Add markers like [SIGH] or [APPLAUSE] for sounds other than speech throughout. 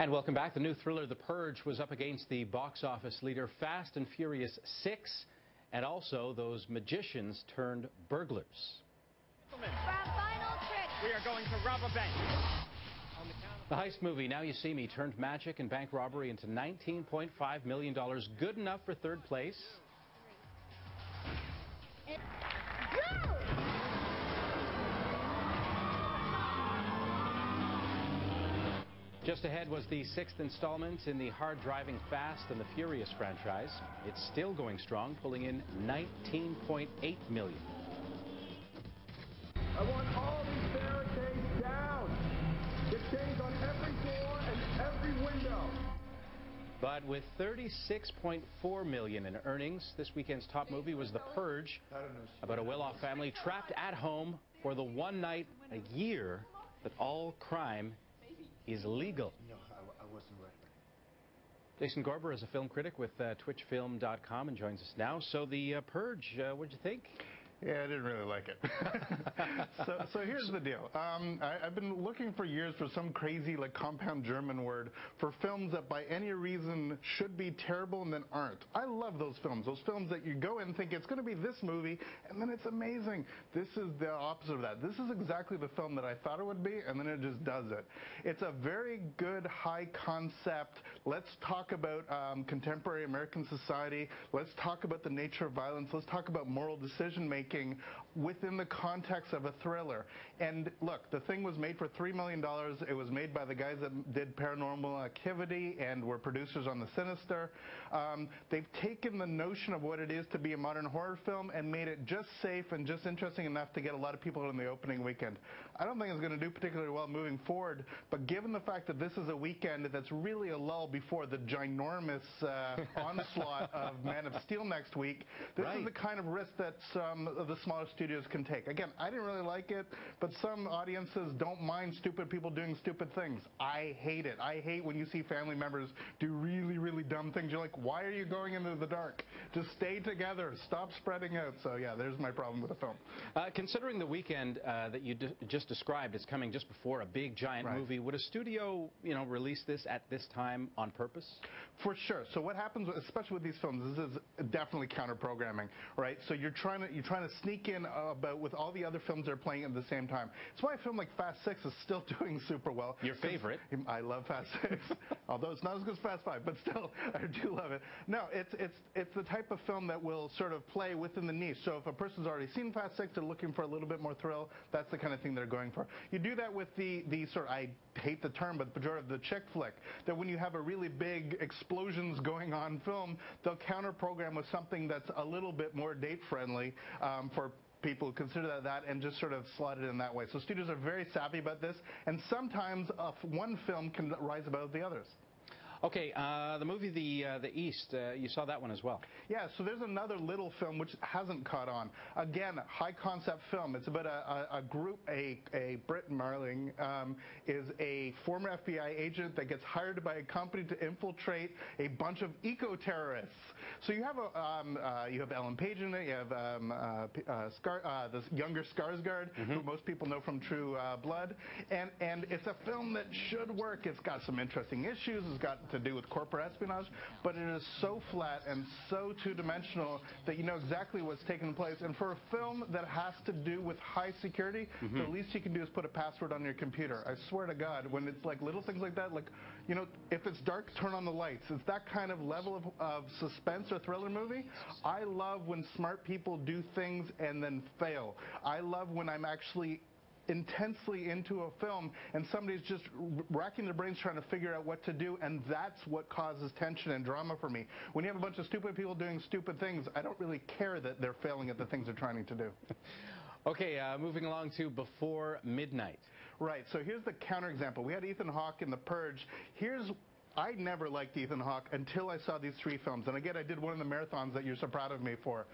And welcome back. The new thriller The Purge was up against the box office leader Fast and Furious 6 and also those magicians turned burglars. For our final trick, we are going to rob a bank. The heist movie, Now You See Me, turned magic and bank robbery into $19.5 million. Good enough for third place. Just ahead was the sixth installment in the hard driving Fast and the Furious franchise. It's still going strong, pulling in 19.8 million. I want all these barricades down. Chains on every floor and every window. But with 36.4 million in earnings, this weekend's top movie was The Purge, about a well-off family trapped at home for the one night a year that all crime is legal. No, I, I wasn't ready. Jason Gorber is a film critic with uh, twitchfilm.com and joins us now. So the uh, Purge, uh, what'd you think? Yeah, I didn't really like it. [LAUGHS] so, so here's the deal. Um, I, have been looking for years for some crazy, like, compound German word for films that by any reason should be terrible and then aren't. I love those films. Those films that you go in and think it's going to be this movie, and then it's amazing. This is the opposite of that. This is exactly the film that I thought it would be, and then it just does it. It's a very good, high concept. Let's talk about um, contemporary American society. Let's talk about the nature of violence. Let's talk about moral decision making speaking within the context of a thriller. And look, the thing was made for $3 million. It was made by the guys that did Paranormal Activity and were producers on The Sinister. Um, they've taken the notion of what it is to be a modern horror film and made it just safe and just interesting enough to get a lot of people in the opening weekend. I don't think it's going to do particularly well moving forward, but given the fact that this is a weekend that's really a lull before the ginormous uh, [LAUGHS] onslaught of Man of Steel next week, this right. is the kind of risk that some of the smaller studios can take. Again, I didn't really like it, but some audiences don't mind stupid people doing stupid things. I hate it. I hate when you see family members do really, really dumb things. You're like, why are you going into the dark? Just stay together. Stop spreading out. So yeah, there's my problem with the film. Uh, considering the weekend uh, that you just described is coming just before a big giant right. movie, would a studio, you know, release this at this time on purpose? For sure. So what happens, especially with these films, this is definitely counter programming, right? So you're trying to you're trying to sneak in uh, with all the other films they're playing at the same time. That's why a film like Fast Six is still [LAUGHS] doing super well. Your favorite? [LAUGHS] I love Fast Six, [LAUGHS] although it's not as good as Fast Five, but still, I do love it. No, it's it's it's the type of film that will sort of play within the niche. So if a person's already seen Fast Six, they're looking for a little bit more thrill. That's the kind of thing they're going for. You do that with the the sort of, I hate the term, but the pejorative, the chick flick. That when you have a really big explosions going on film, they'll counter program with something that's a little bit more date friendly um, for people consider that, and just sort of slot it in that way. So studios are very savvy about this, and sometimes uh, one film can rise above the others. Okay, uh, the movie The uh, The East, uh, you saw that one as well. Yeah, so there's another little film which hasn't caught on. Again, high concept film. It's about a, a, a group, a, a Brit Marling um, is a former FBI agent that gets hired by a company to infiltrate a bunch of eco-terrorists. So you have a, um, uh, you have Ellen Page in it, you have um, uh, uh, Scar, the younger Skarsgård, mm -hmm. who most people know from True Blood, and and it's a film that should work. It's got some interesting issues. It's got to do with corporate espionage, but it is so flat and so two-dimensional that you know exactly what's taking place. And for a film that has to do with high security, mm -hmm. the least you can do is put a password on your computer. I swear to God, when it's like little things like that, like, you know, if it's dark, turn on the lights. It's that kind of level of, of suspense or thriller movie. I love when smart people do things and then fail. I love when I'm actually intensely into a film and somebody's just racking their brains trying to figure out what to do and that's what causes tension and drama for me. When you have a bunch of stupid people doing stupid things, I don't really care that they're failing at the things they're trying to do. [LAUGHS] Okay, uh, moving along to Before Midnight. Right, so here's the counterexample. We had Ethan Hawke in The Purge. Here's I never liked Ethan Hawke until I saw these three films. And again, I did one of the marathons that you're so proud of me for.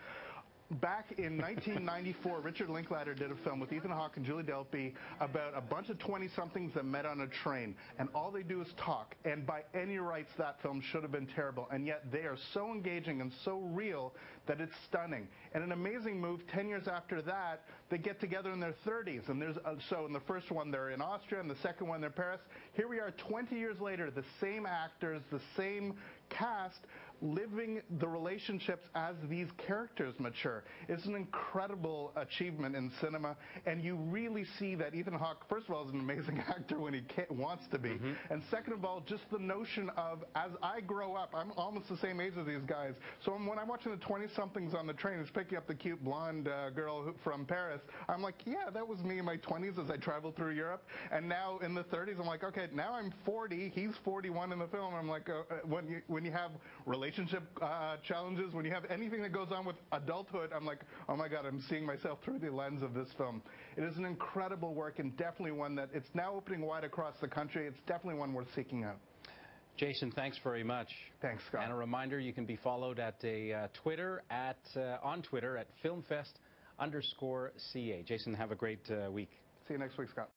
Back in 1994, [LAUGHS] Richard Linklater did a film with Ethan Hawke and Julie Delpy about a bunch of 20-somethings that met on a train, and all they do is talk. And by any rights, that film should have been terrible, and yet they are so engaging and so real that it's stunning. And an amazing move, 10 years after that, they get together in their 30s. And there's so in the first one they're in Austria, and the second one they're in Paris. Here we are 20 years later, the same actors, the same cast living the relationships as these characters mature. It's an incredible achievement in cinema, and you really see that Ethan Hawke, first of all, is an amazing [LAUGHS] actor when he wants to be, mm -hmm. and second of all, just the notion of as I grow up, I'm almost the same age as these guys. So when I'm watching the 20-somethings on the train who's picking up the cute blonde uh, girl who, from Paris, I'm like, yeah, that was me in my 20s as I traveled through Europe, and now in the 30s, I'm like, okay, now I'm 40, he's 41 in the film. I'm like, uh, uh when you when you have relationship uh, challenges, when you have anything that goes on with adulthood, I'm like, oh my God, I'm seeing myself through the lens of this film. It is an incredible work and definitely one that it's now opening wide across the country. It's definitely one worth seeking out. Jason, thanks very much. Thanks, Scott. And a reminder, you can be followed at a uh, Twitter at uh, on Twitter at FilmFest underscore CA. Jason, have a great uh, week. See you next week, Scott.